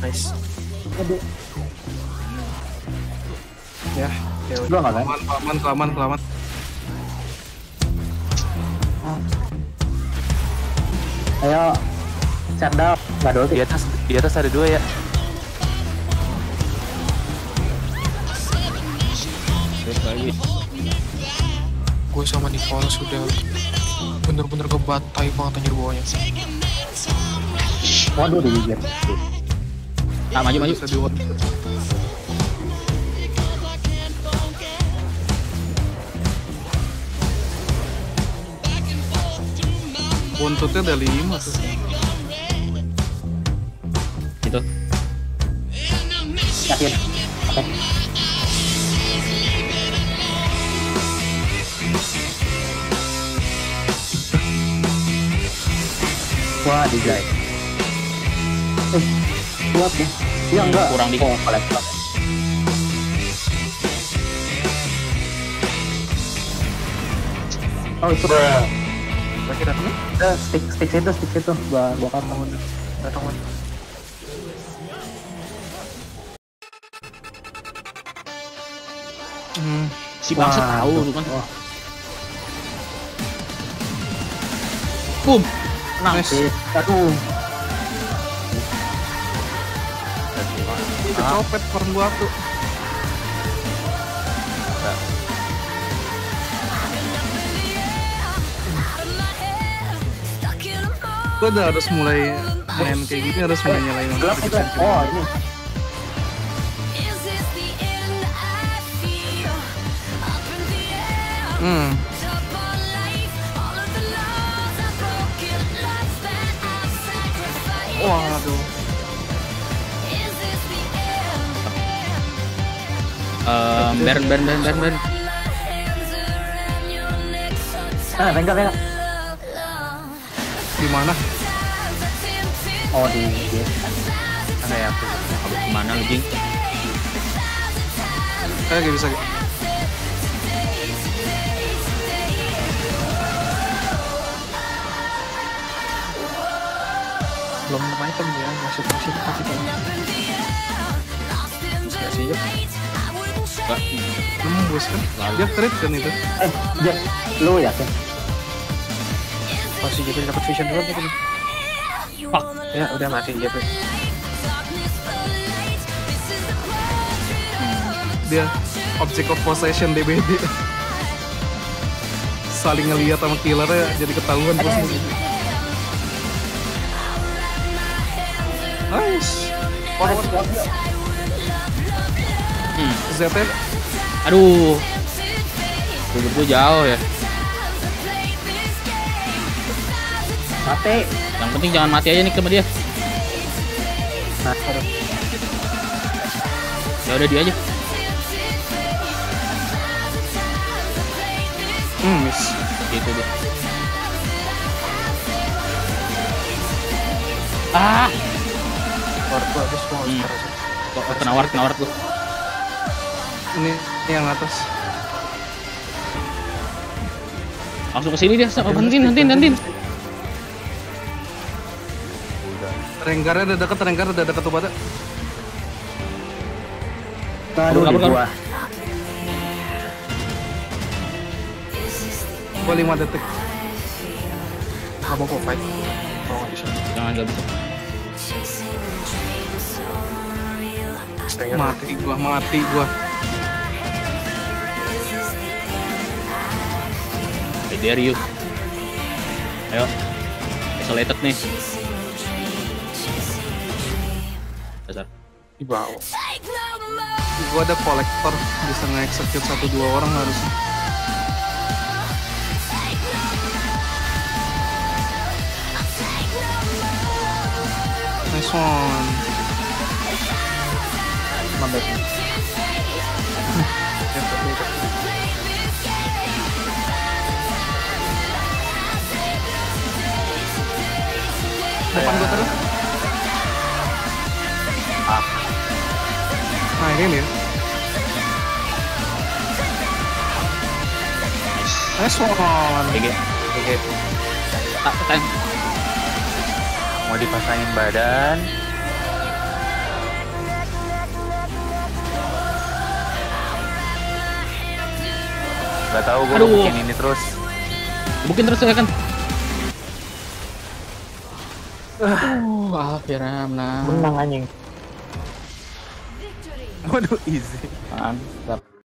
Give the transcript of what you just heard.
Nice. Aduh. Ya, ya udah. nggak kan? Kelaman, kelaman, kelaman. Ayo. Candal. Nggak ada ulti. Di atas, di atas ada dua ya. Terus lagi. Gue sama Nicholas sudah bener-bener kebatai banget anjir bawahnya. Waduh digigit. Ah, maju maju. Buntutnya ada lima tuh. Itu. Yakin. Oke. Wah, dijai. Eh, kuat ya? Ya enggak. Kurang dikit. Oh, kolektor. Oh itu datang nih. Udah, stick stick itu stick itu gua gua udah. Datang. Hmm, Si bangsa tahu tuh. kan. Wah. Boom. Nice. Eh, aduh. Ih, kecopet farm gua tuh. Gue udah harus mulai main kayak gini harus mulai nyalain Gelap itu. Oh, ini. Hmm, waduh. Eh, Bern Bern Bern Bern Bern. Ah, enggak enggak. Di mana? Oh, di di. Ah ya aku. Ke mana lu jing? Kayak gak bisa. Belum item ya, masuk masih tapi kalau nggak sih ya. Enggak. Nembus kan? Dia crit kan itu. Eh, Jack, lu yakin? Masih jadi dapat vision dulu tadi. Fuck. Ya udah mati dia. Bro. Dia object of possession DBD. Saling ngeliat sama killernya jadi ketahuan terus. Nice. Forward. Hmm. ZT Aduh. Duduk gua jauh ya. Mati. Yang penting jangan mati aja nih sama dia. Nah. Ya udah dia aja. Hmm, miss. Gitu deh. Ah, Ward gua habis gua Hmm. kena ward, kena ward gua. Ini ini yang atas. Langsung ke sini dia, sama hentin, hentin, hentin. Renggarnya udah deket, Renggar udah deket tuh pada. Aduh, Kabur, di kabur, gua. Gua 5 detik. Gak mau gua fight. Bisa. Jangan gak bisa. Mati gua, mati gua. Dare you. Ayo. Isolated nih. Dasar. Di bawah. Gua ada kolektor bisa nge-execute satu dua orang harus. Nice one. Mabek. depan gue terus. Ah. nah ini nih. Nice one. Oke oke. tak ten. mau dipasangin badan. Gak tau gue bikin ini terus. Mungkin terus ya kan? Uh, akhirnya menang. Menang anjing. Waduh easy. Mantap.